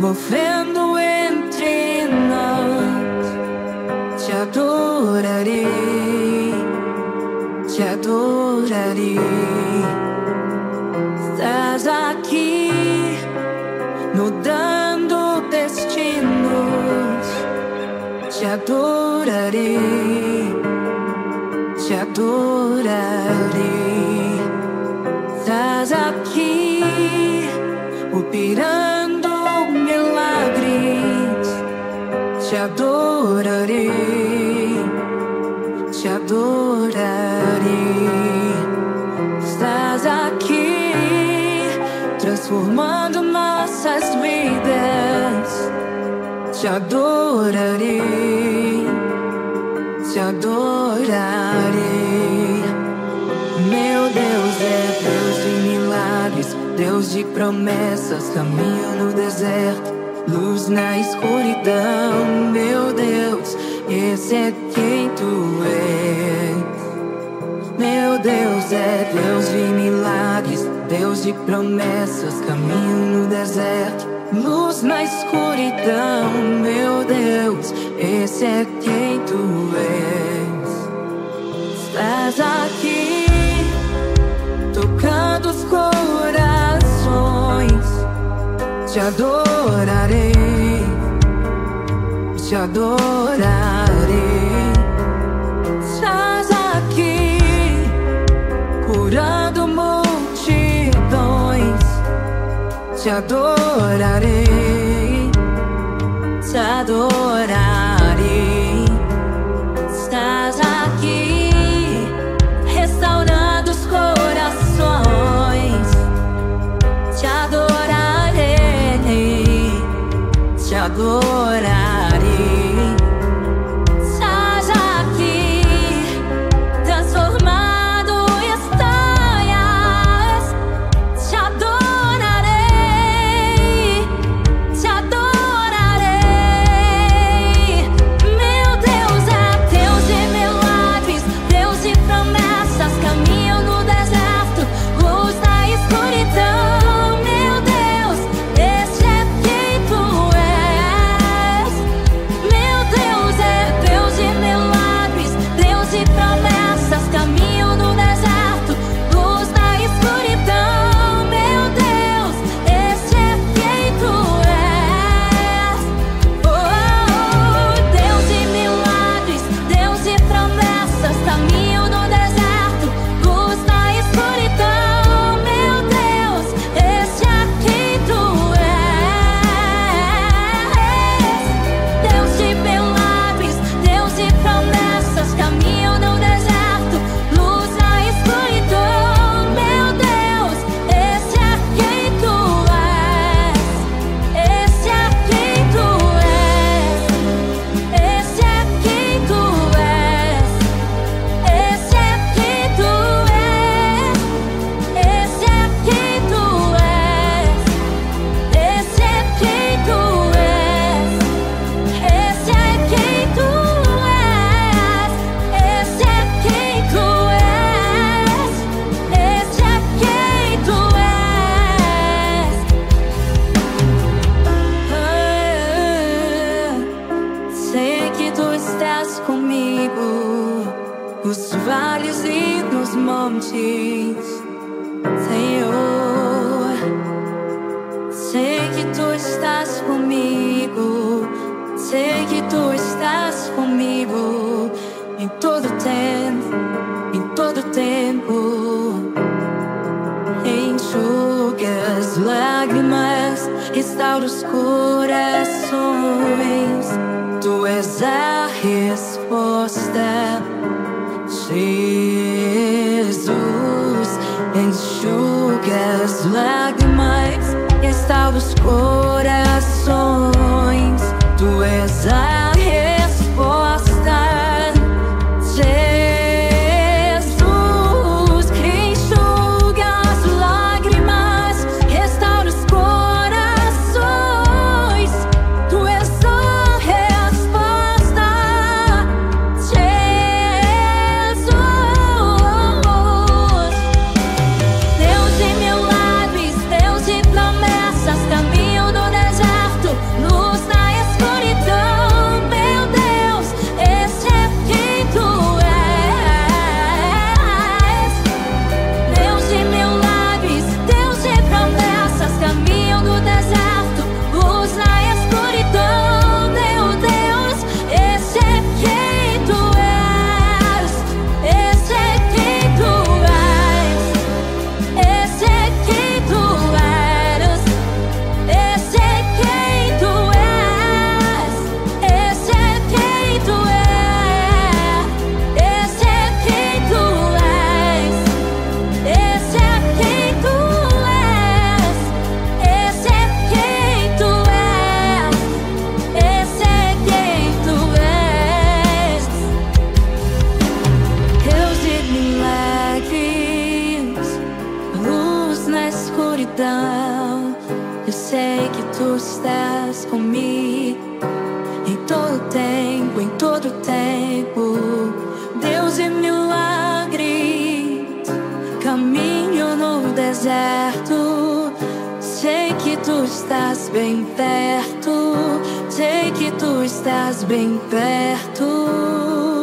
movendo entre nós. Te adorarei, te adorarei. Estás aqui, mudando destinos. Te adorarei, te adorarei. Te adorarei, te adorarei. Estás aqui, transformando nossas vidas. Te adorarei, te adorarei. Meu Deus é Deus de milagres, Deus de promessas, caminho no deserto, luz na escuridão. Meu Deus, esse é quem tu és. Meu Deus é Deus de milagres, Deus de promessas, caminho no deserto, luz na escuridão. Meu Deus, esse é quem tu és. Estás aqui, tocando os corações. Te adorarei, te adorarei. Estás aqui, curando multidões. Te adorarei, te adorarei. Senhor. Sei que tu estás comigo, sei que tu estás comigo em todo tempo, em todo tempo. Enxuga as lágrimas, restaura os corações. Tu és a resposta, Jesus enxugas lágrimas e está os corações. Tu estás comigo. Em todo tempo, em todo tempo, Deus de milagres, caminho no deserto. Sei que tu estás bem perto, sei que tu estás bem perto.